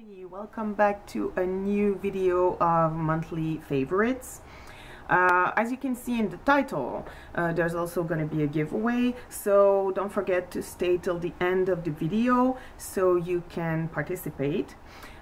Welcome back to a new video of monthly favorites. Uh, as you can see in the title, uh, there's also going to be a giveaway, so don't forget to stay till the end of the video so you can participate.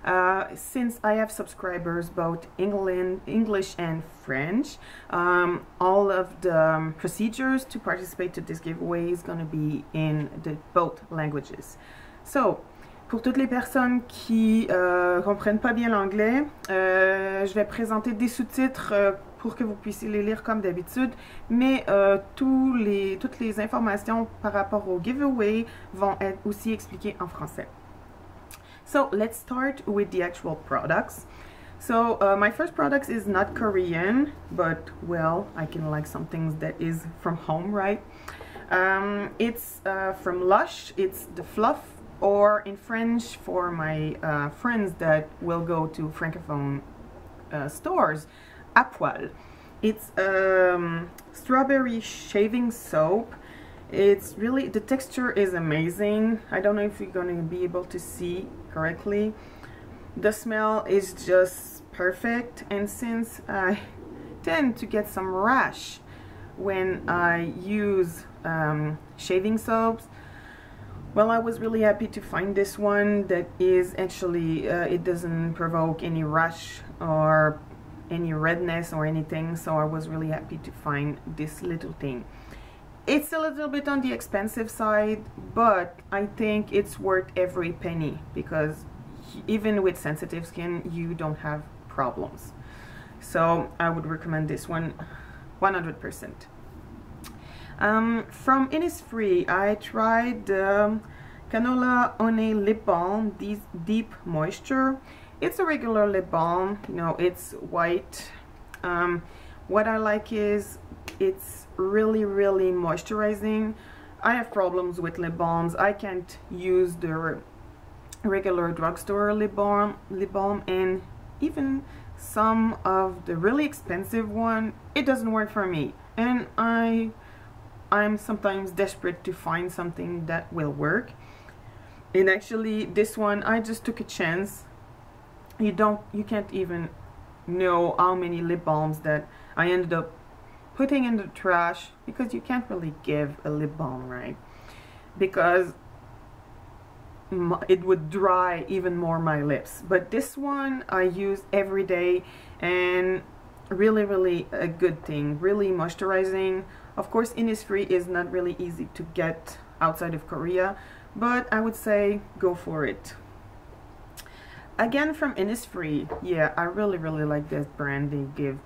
Uh, since I have subscribers both England, English and French, um, all of the um, procedures to participate to this giveaway is going to be in the both languages. So, Pour toutes les personnes qui euh, comprennent pas bien l'anglais, euh, je vais présenter des sous-titres euh, pour que vous puissiez les lire comme d'habitude, mais euh, tous toutes les informations par rapport au giveaway vont être aussi expliquées en français. So let's start with the actual products. So uh, my first product is not Korean, but well, I can like some things that is from home, right? Um, it's uh, from Lush. It's the Fluff or in French for my uh, friends that will go to francophone uh, stores, à poil. It's um, strawberry shaving soap. It's really, the texture is amazing. I don't know if you're going to be able to see correctly. The smell is just perfect and since I tend to get some rash when I use um, shaving soaps, well, I was really happy to find this one that is actually, uh, it doesn't provoke any rash or any redness or anything, so I was really happy to find this little thing. It's a little bit on the expensive side, but I think it's worth every penny because even with sensitive skin, you don't have problems. So I would recommend this one 100%. Um, from Innisfree, I tried um, Canola Honey Lip Balm, these Deep Moisture. It's a regular lip balm, you know, it's white. Um, what I like is it's really, really moisturizing. I have problems with lip balms. I can't use the regular drugstore lip balm, lip balm and even some of the really expensive one, it doesn't work for me. And I I'm sometimes desperate to find something that will work. And actually this one I just took a chance. You don't you can't even know how many lip balms that I ended up putting in the trash because you can't really give a lip balm right? Because it would dry even more my lips. But this one I use every day and really really a good thing. Really moisturizing of course Innisfree is not really easy to get outside of Korea but I would say go for it. Again from Innisfree yeah I really really like this brand. They give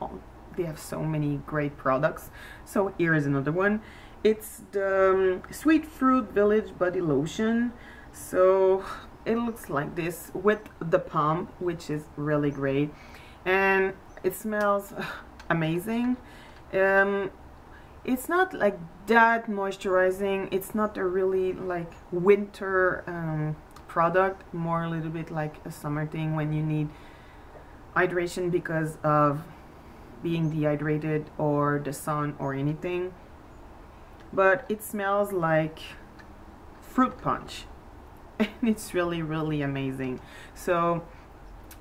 oh, they have so many great products. So here is another one. It's the um, sweet fruit village body lotion. So it looks like this with the pump which is really great. And it smells amazing um, it's not like that moisturizing. It's not a really like winter um, product. More a little bit like a summer thing when you need hydration because of being dehydrated or the sun or anything. But it smells like fruit punch. And it's really really amazing. So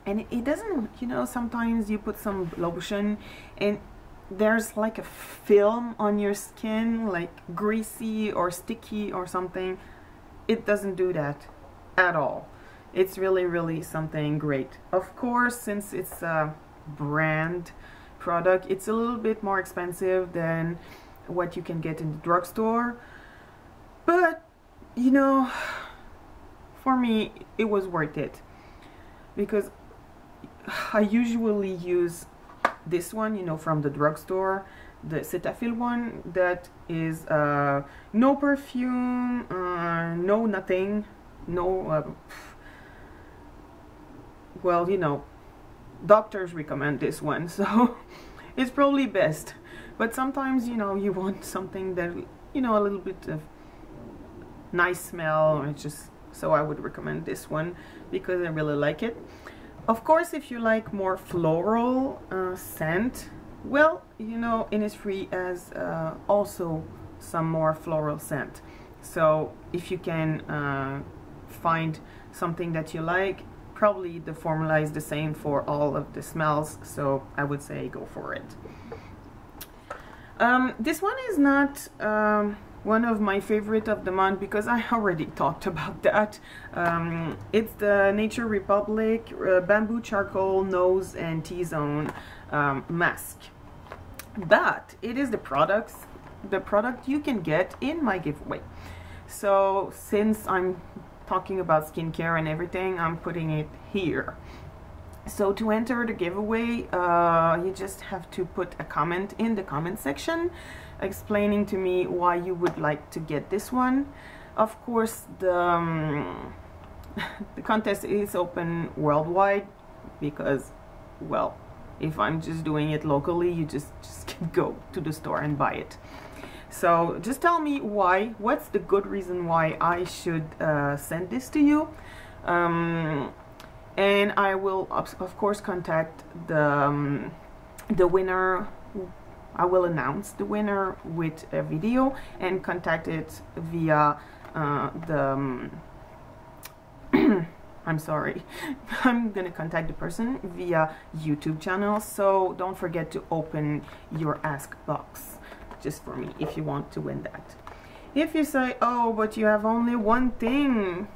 and it doesn't you know sometimes you put some lotion and there's like a film on your skin like greasy or sticky or something it doesn't do that at all. It's really really something great. Of course since it's a brand product it's a little bit more expensive than what you can get in the drugstore. But you know for me it was worth it. Because I usually use this one, you know, from the drugstore, the Cetaphil one, that is uh, no perfume, uh, no nothing, no, uh, well, you know, doctors recommend this one, so it's probably best. But sometimes, you know, you want something that, you know, a little bit of nice smell, just, so I would recommend this one because I really like it. Of course, if you like more floral uh, scent, well, you know, Innisfree has uh, also some more floral scent. So if you can uh, find something that you like probably the formula is the same for all of the smells so I would say go for it um, this one is not um, one of my favorite of the month because I already talked about that. Um, it's the Nature Republic uh, Bamboo Charcoal Nose and T-Zone um, Mask. But it is the products, the product you can get in my giveaway. So since I'm talking about skincare and everything, I'm putting it here. So to enter the giveaway, uh, you just have to put a comment in the comment section explaining to me why you would like to get this one. Of course, the, um, the contest is open worldwide because, well, if I'm just doing it locally, you just, just can go to the store and buy it. So just tell me why, what's the good reason why I should uh, send this to you. Um, and I will of course contact the um, the winner I will announce the winner with a video and contact it via uh, the um, I'm sorry. I'm gonna contact the person via YouTube channel so don't forget to open your ask box just for me if you want to win that. If you say oh but you have only one thing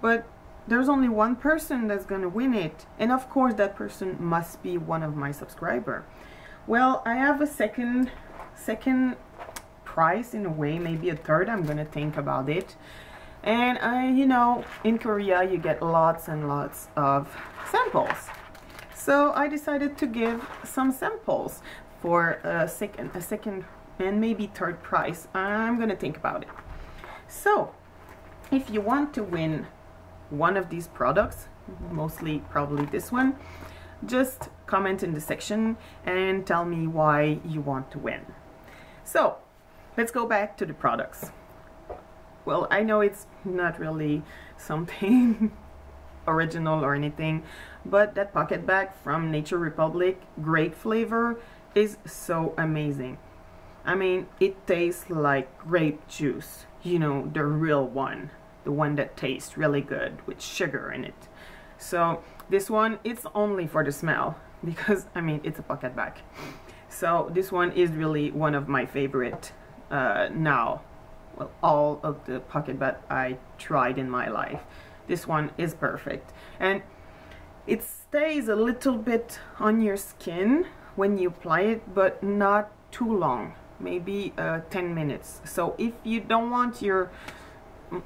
but there's only one person that's gonna win it and of course that person must be one of my subscriber well I have a second second prize in a way maybe a third I'm gonna think about it. And I you know in Korea you get lots and lots of samples. So I decided to give some samples for a second a second and maybe third prize I'm gonna think about it. So if you want to win one of these products, mostly probably this one, just comment in the section and tell me why you want to win. So let's go back to the products. Well, I know it's not really something original or anything, but that pocket bag from Nature Republic, great flavor, is so amazing. I mean, it tastes like grape juice, you know, the real one the one that tastes really good with sugar in it. So this one, it's only for the smell because, I mean, it's a pocket bag So this one is really one of my favorite uh, now. Well, all of the pocket bag I tried in my life. This one is perfect. And it stays a little bit on your skin when you apply it, but not too long. Maybe uh, 10 minutes. So if you don't want your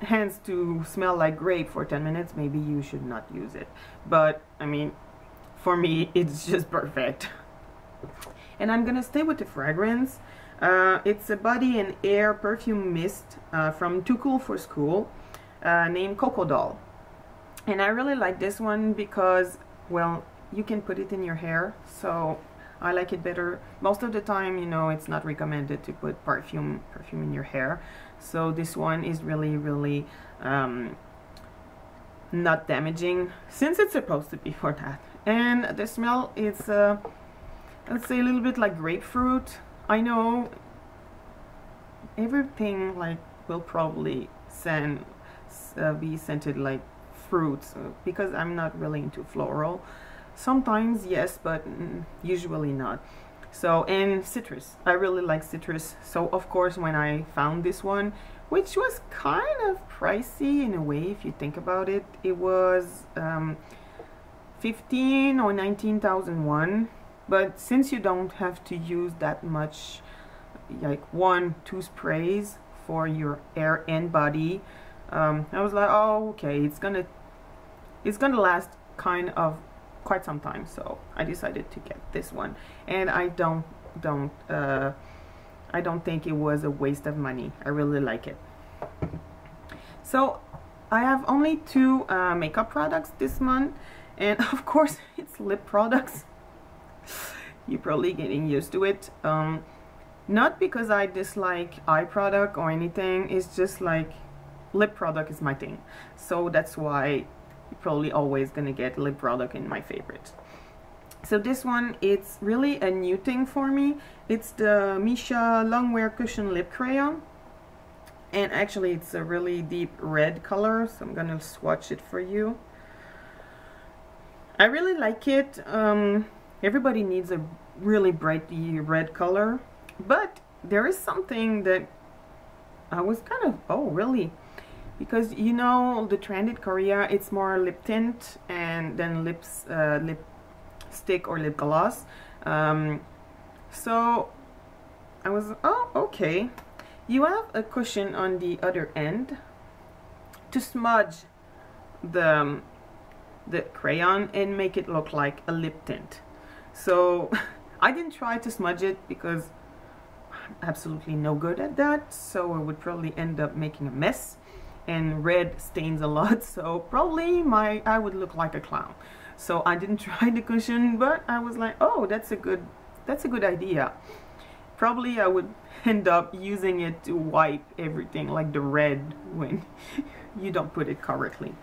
hands to smell like grape for 10 minutes, maybe you should not use it. But, I mean, for me, it's just perfect. And I'm gonna stay with the fragrance. Uh, it's a body and air perfume mist uh, from Too Cool for School uh, named Coco Doll. And I really like this one because, well, you can put it in your hair. So I like it better. Most of the time, you know, it's not recommended to put perfume perfume in your hair. So this one is really, really um, not damaging since it's supposed to be for that. And the smell is, uh, let's say, a little bit like grapefruit. I know everything like will probably send, uh, be scented like fruits uh, because I'm not really into floral. Sometimes yes, but mm, usually not. So, and citrus. I really like citrus. So, of course, when I found this one, which was kind of pricey in a way, if you think about it, it was um, 15 or 19,001 But since you don't have to use that much, like one, two sprays for your hair and body, um, I was like, oh, okay, it's gonna, it's gonna last kind of quite some time so I decided to get this one. And I don't don't uh, I don't think it was a waste of money. I really like it. So I have only two uh, makeup products this month. And of course it's lip products. You're probably getting used to it. Um, not because I dislike eye product or anything. It's just like lip product is my thing. So that's why probably always gonna get lip product in my favorites. So this one, it's really a new thing for me. It's the Missha Longwear Cushion Lip Crayon. and actually it's a really deep red color so I'm gonna swatch it for you I really like it um, everybody needs a really bright red color but there is something that I was kind of oh really because you know the trend in Korea it's more lip tint and then lips uh, lipstick or lip gloss. Um, so I was oh okay. You have a cushion on the other end to smudge the um, the crayon and make it look like a lip tint. So I didn't try to smudge it because I'm absolutely no good at that. So I would probably end up making a mess and red stains a lot so probably my I would look like a clown. So I didn't try the cushion but I was like oh that's a good that's a good idea. Probably I would end up using it to wipe everything like the red when you don't put it correctly.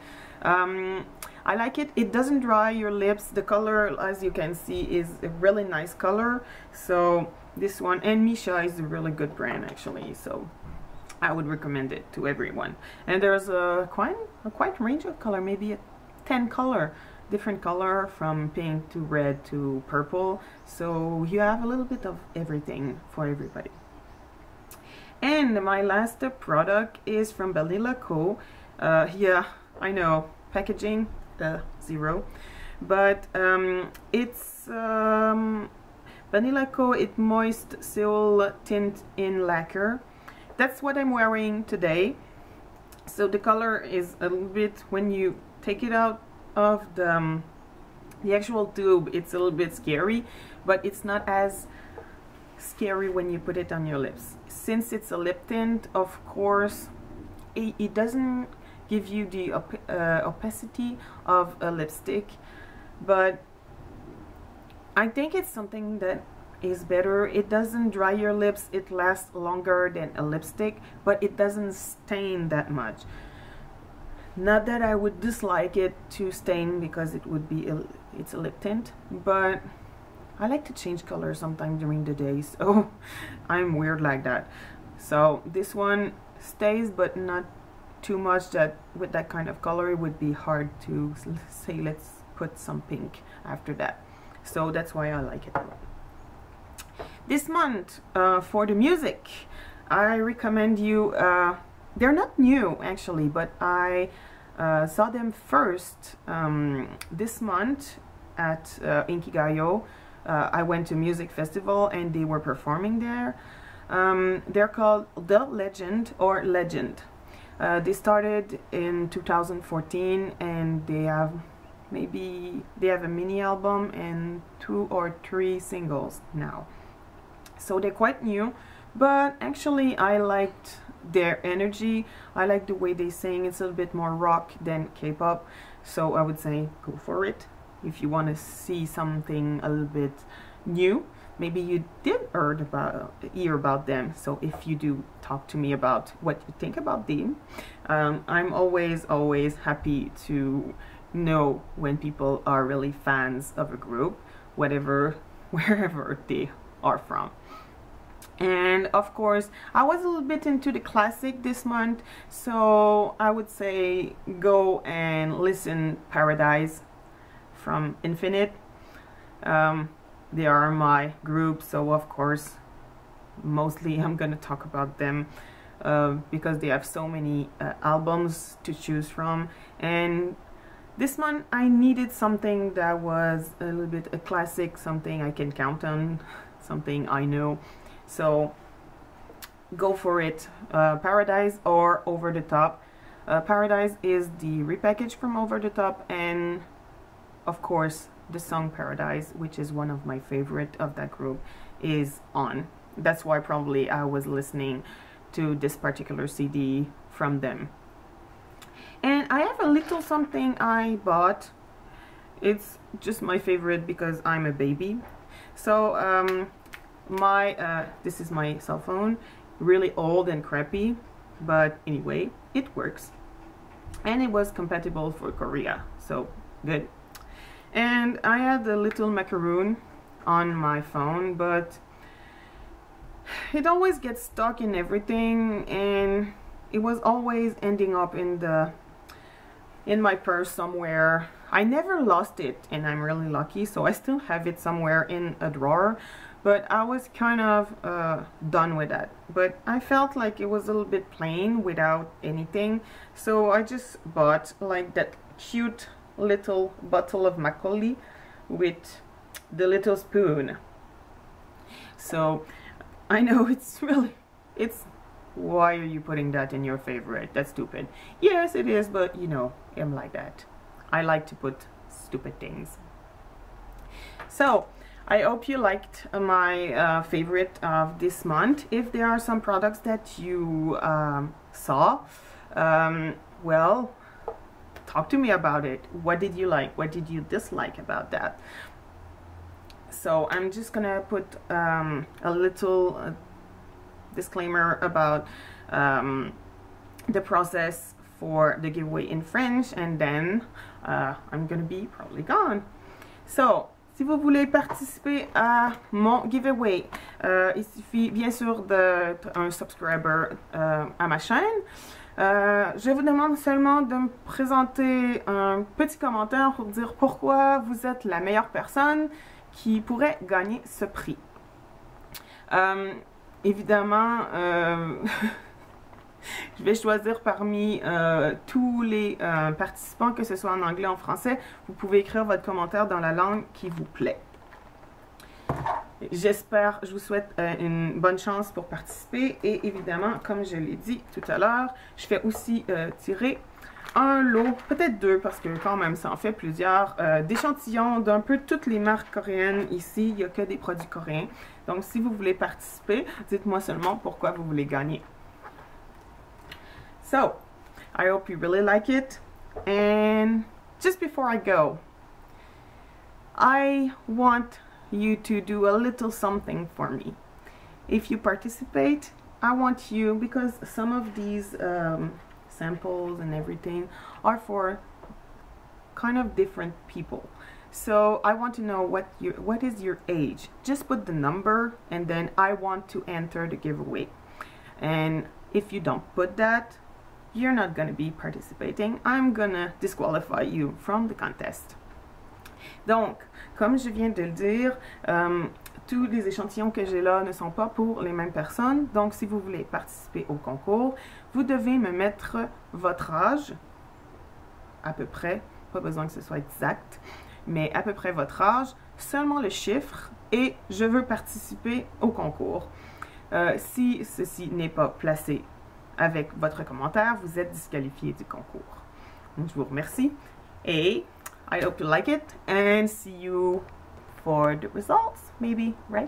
Um, I like it. It doesn't dry your lips. The color as you can see is a really nice color. So this one and Missha is a really good brand actually so I would recommend it to everyone. And there's a quite a quite range of color maybe a 10 color different color from pink to red to purple. So you have a little bit of everything for everybody. And my last product is from Banila Co. Uh, yeah I know packaging uh, zero. But um, it's um, Banila Co it moist seal tint in lacquer that's what I'm wearing today. So the color is a little bit when you take it out of the um, the actual tube it's a little bit scary but it's not as scary when you put it on your lips. Since it's a lip tint of course it, it doesn't give you the op uh, opacity of a lipstick but I think it's something that is better. It doesn't dry your lips. It lasts longer than a lipstick but it doesn't stain that much. Not that I would dislike it to stain because it would be a, it's a lip tint but I like to change color sometime during the day so I'm weird like that. So this one stays but not too much that with that kind of color. It would be hard to say let's put some pink after that. So that's why I like it this month uh, for the music. I recommend you uh, they're not new actually but I uh, saw them first um, this month at uh, Inkigayo. Uh, I went to music festival and they were performing there. Um, they're called The Legend or Legend. Uh, they started in 2014 and they have maybe they have a mini album and two or three singles now so they're quite new but actually I liked their energy. I like the way they sing. It's a little bit more rock than K-pop so I would say go for it. If you want to see something a little bit new maybe you did heard about hear about them. So if you do talk to me about what you think about them. Um, I'm always always happy to know when people are really fans of a group whatever wherever they are from. And of course I was a little bit into the classic this month so I would say go and listen Paradise from Infinite. Um, they are my group so of course mostly I'm gonna talk about them uh, because they have so many uh, albums to choose from. And this month I needed something that was a little bit a classic something I can count on something I know. So go for it. Uh, Paradise or Over the Top. Uh, Paradise is the repackage from Over the Top and of course the song Paradise which is one of my favorite of that group is on. That's why probably I was listening to this particular CD from them. And I have a little something I bought. It's just my favorite because I'm a baby so um, my uh, this is my cell phone really old and crappy but anyway it works. And it was compatible for Korea so good. And I had a little macaroon on my phone but it always gets stuck in everything and it was always ending up in the in my purse somewhere I never lost it and I'm really lucky so I still have it somewhere in a drawer but I was kind of uh, done with that. But I felt like it was a little bit plain without anything so I just bought like that cute little bottle of makgeolli with the little spoon. So I know it's really it's why are you putting that in your favorite? That's stupid. Yes it is but you know I'm like that I like to put stupid things. So, I hope you liked my uh, favorite of this month. If there are some products that you um, saw, um, well, talk to me about it. What did you like? What did you dislike about that? So I'm just gonna put um, a little uh, disclaimer about um, the process for the giveaway in French and then uh, I'm gonna be probably gone. So, si vous voulez participer à mon giveaway, euh, il suffit bien sûr d'être un subscriber euh, à ma chaîne. Euh, je vous demande seulement de me présenter un petit commentaire pour dire pourquoi vous êtes la meilleure personne qui pourrait gagner ce prix. évidemment, je vais choisir parmi euh, tous les euh, participants, que ce soit en anglais ou en français. Vous pouvez écrire votre commentaire dans la langue qui vous plaît. J'espère, je vous souhaite euh, une bonne chance pour participer. Et évidemment, comme je l'ai dit tout à l'heure, je fais aussi tirer un lot, peut-être deux, parce que quand même, ça en fait plusieurs, d'échantillons d'un peu toutes les marques coréennes ici. Il n'y a que des produits coréens. Donc, si vous voulez participer, dites-moi seulement pourquoi vous voulez gagner. So, I hope you really like it. And just before I go, I want you to do a little something for me. If you participate, I want you, because some of these um, samples and everything are for kind of different people. So I want to know what your what is your age. Just put the number and then I want to enter the giveaway. And if you don't put that, you're not going to be participating. I'm gonna disqualify you from the contest. Donc, comme je viens de le dire, euh, tous les échantillons que j'ai là ne sont pas pour les mêmes personnes. Donc, si vous voulez participer au concours, vous devez me mettre votre âge, à peu près, pas besoin que ce soit exact, mais à peu près votre âge, seulement le chiffre, et je veux participer au concours. Euh, si ceci n'est pas placé avec votre commentaire, vous êtes disqualifié du concours. Donc, je vous remercie et I hope you like it and see you for the results maybe, right?